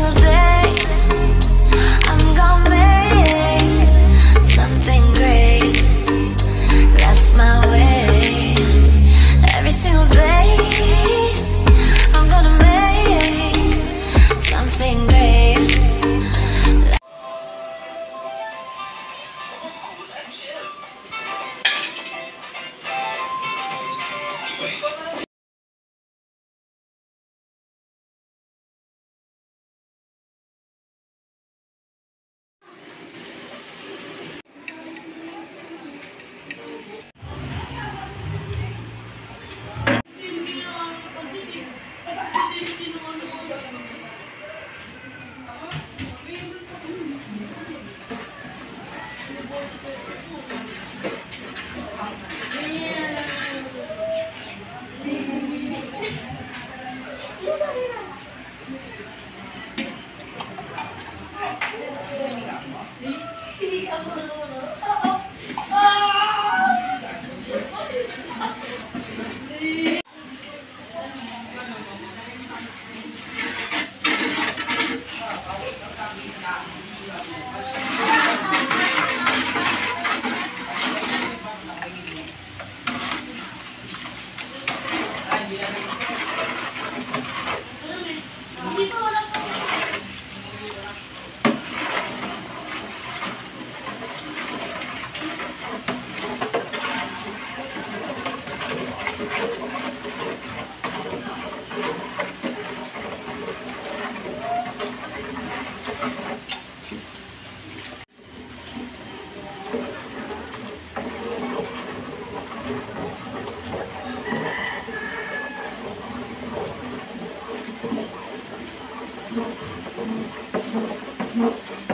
single day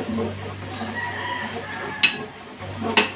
Thank you.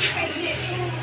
配乐中。